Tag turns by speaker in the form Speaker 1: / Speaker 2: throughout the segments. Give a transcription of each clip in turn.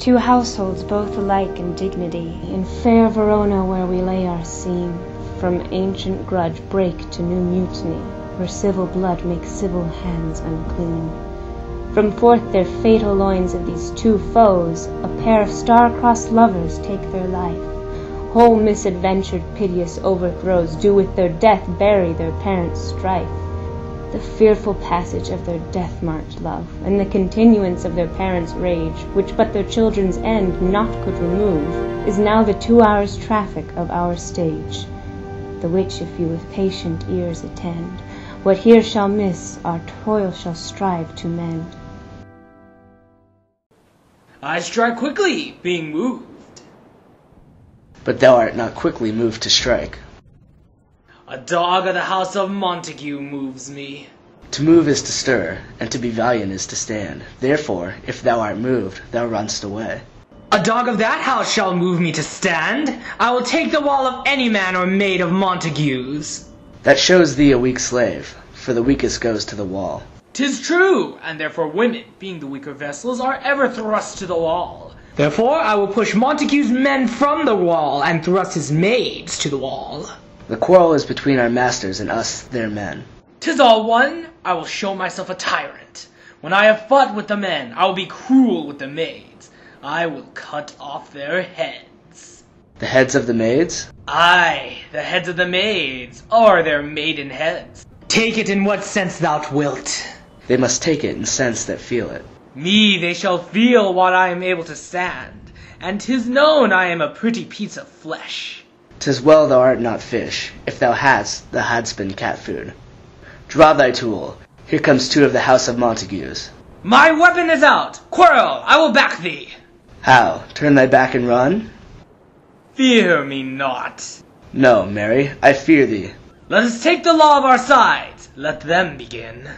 Speaker 1: Two households both alike in dignity, in fair Verona where we lay our scene, from ancient grudge break to new mutiny, where civil blood makes civil hands unclean. From forth their fatal loins of these two foes, a pair of star-crossed lovers take their life. Whole misadventured piteous overthrows do with their death bury their parents' strife. The fearful passage of their death-marked love, and the continuance of their parents' rage, which but their children's end naught could remove, is now the two hours' traffic of our stage, the which if you with patient ears attend, what here shall miss, our toil shall strive to mend.
Speaker 2: I strike quickly, being moved.
Speaker 3: But thou art not quickly moved to strike.
Speaker 2: A dog of the house of Montague moves me.
Speaker 3: To move is to stir, and to be valiant is to stand. Therefore, if thou art moved, thou runst away.
Speaker 2: A dog of that house shall move me to stand. I will take the wall of any man or maid of Montague's.
Speaker 3: That shows thee a weak slave, for the weakest goes to the wall.
Speaker 2: Tis true, and therefore women, being the weaker vessels, are ever thrust to the wall. Therefore I will push Montague's men from the wall, and thrust his maids to the wall.
Speaker 3: The quarrel is between our masters and us, their men.
Speaker 2: Tis all one. I will show myself a tyrant. When I have fought with the men, I will be cruel with the maids. I will cut off their heads.
Speaker 3: The heads of the maids?
Speaker 2: Aye, the heads of the maids, or their maiden heads. Take it in what sense thou wilt.
Speaker 3: They must take it in sense that feel it.
Speaker 2: Me they shall feel what I am able to stand, and 'tis known I am a pretty piece of flesh.
Speaker 3: 'Tis well thou art not fish. If thou hadst, thou hadst been cat food. Draw thy tool. Here comes two of the house of Montagues.
Speaker 2: My weapon is out. Quarrel, I will back thee.
Speaker 3: How? Turn thy back and run?
Speaker 2: Fear me not.
Speaker 3: No, Mary, I fear thee.
Speaker 2: Let us take the law of our sides. Let them begin.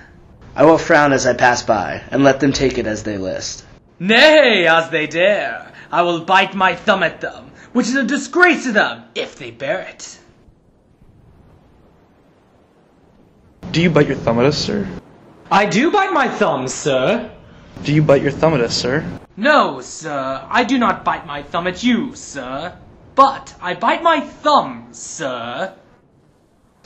Speaker 3: I will frown as I pass by, and let them take it as they list.
Speaker 2: Nay, as they dare. I will bite my thumb at them, which is a disgrace to them, if they bear it.
Speaker 4: Do you bite your thumb at us, sir?
Speaker 2: I do bite my thumb, sir.
Speaker 4: Do you bite your thumb at us, sir?
Speaker 2: No, sir, I do not bite my thumb at you, sir. But I bite my thumb, sir.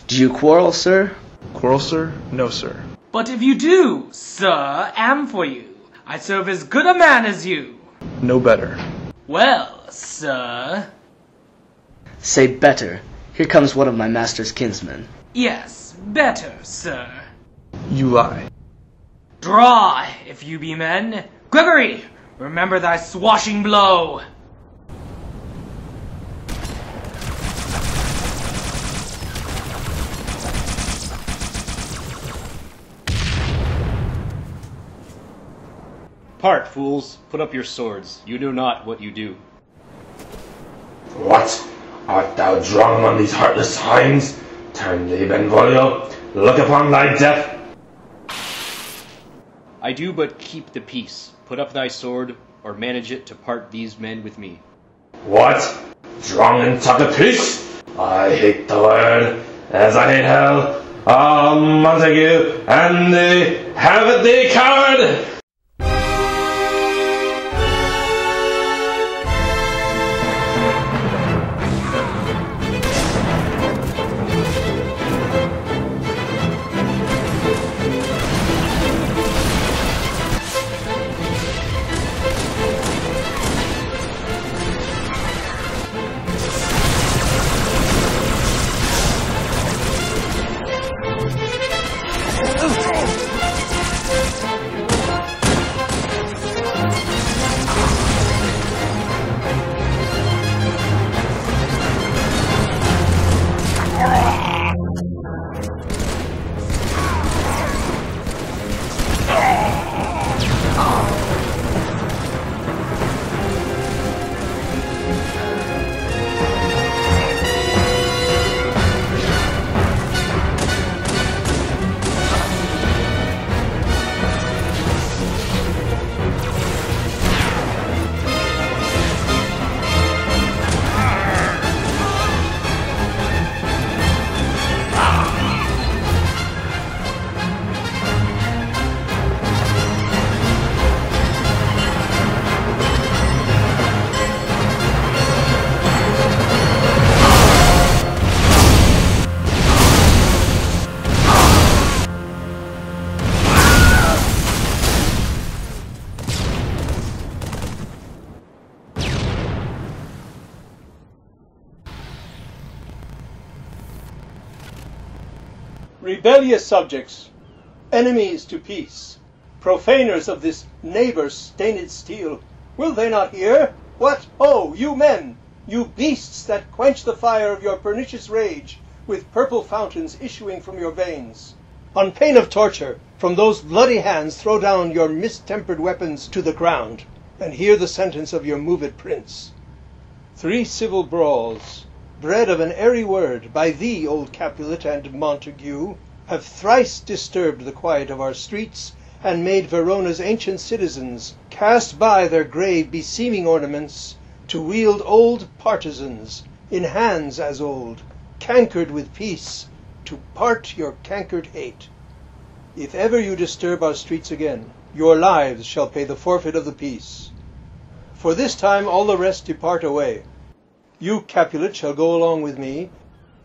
Speaker 3: Do you quarrel, sir?
Speaker 4: Quarrel, sir? No, sir.
Speaker 2: But if you do, sir, am for you. I serve as good a man as you.
Speaker 4: No better.
Speaker 2: Well, sir.
Speaker 3: Say better. Here comes one of my master's kinsmen.
Speaker 2: Yes, better, sir.
Speaker 4: You lie.
Speaker 2: Draw, if you be men. Gregory, remember thy swashing blow.
Speaker 5: Part, fools! Put up your swords. You know not what you do.
Speaker 6: What? Art thou drunk on these heartless hinds? Turn thee, Benvolio. Look upon thy death.
Speaker 5: I do but keep the peace. Put up thy sword, or manage it to part these men with me.
Speaker 6: What? Drunk and talk of peace? I hate the word, as I hate hell. Ah, Montague, and the have it thee, coward!
Speaker 7: Rebellious subjects, enemies to peace, profaners of this neighbor's stained steel, will they not hear? What, ho, you men, you beasts that quench the fire of your pernicious rage with purple fountains issuing from your veins. On pain of torture, from those bloody hands throw down your mistempered weapons to the ground, and hear the sentence of your moved prince. Three civil brawls, bred of an airy word, by thee, old Capulet and Montague, have thrice disturbed the quiet of our streets, and made Verona's ancient citizens cast by their grave beseeming ornaments, to wield old partisans, in hands as old, cankered with peace, to part your cankered hate. If ever you disturb our streets again, your lives shall pay the forfeit of the peace. For this time all the rest depart away. You, Capulet, shall go along with me,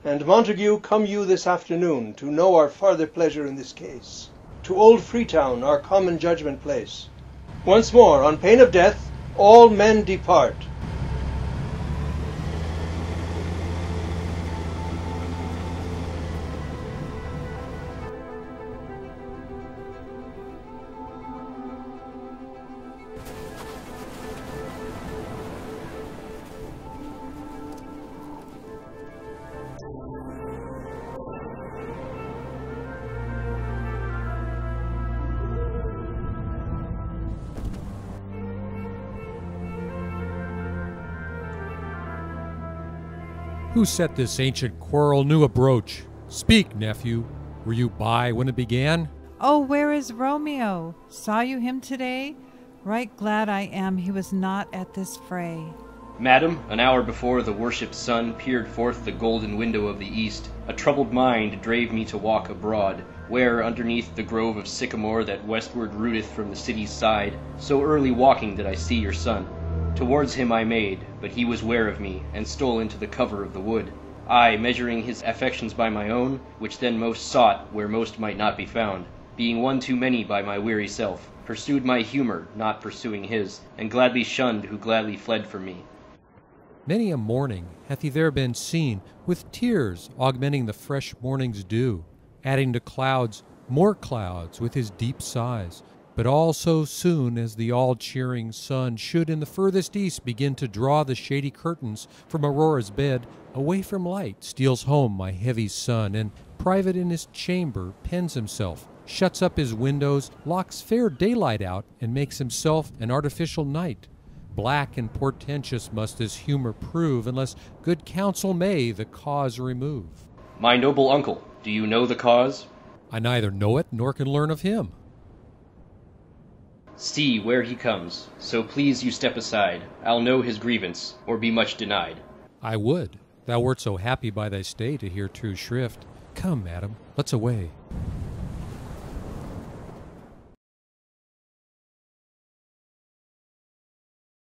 Speaker 7: and Montague, come you this afternoon to know our farther pleasure in this case. To old Freetown, our common judgment place. Once more, on pain of death, all men depart.
Speaker 8: Who set this ancient quarrel new abroach? Speak, nephew. Were you by when it began?
Speaker 9: Oh, where is Romeo? Saw you him today? Right glad I am he was not at this fray.
Speaker 5: Madam, an hour before the worshipped sun peered forth the golden window of the east, a troubled mind drave me to walk abroad, where, underneath the grove of sycamore that westward rooteth from the city's side, so early walking did I see your son. Towards him I made, but he was ware of me, and stole into the cover of the wood. I, measuring his affections by my own, which then most sought where most might not be found, being one too many by my weary self, pursued my humour, not pursuing his, and gladly shunned who gladly fled from me.
Speaker 8: Many a morning hath he there been seen, with tears augmenting the fresh morning's dew, adding to clouds more clouds with his deep sighs, but all so soon as the all cheering sun should in the furthest east begin to draw the shady curtains from Aurora's bed, away from light steals home my heavy son, and private in his chamber pens himself, shuts up his windows, locks fair daylight out, and makes himself an artificial night. Black and portentous must his humor prove, unless good counsel may the cause remove.
Speaker 5: My noble uncle, do you know the cause?
Speaker 8: I neither know it nor can learn of him.
Speaker 5: See where he comes, so please you step aside. I'll know his grievance, or be much denied.
Speaker 8: I would. Thou wert so happy by thy stay to hear true shrift. Come, madam, let's away.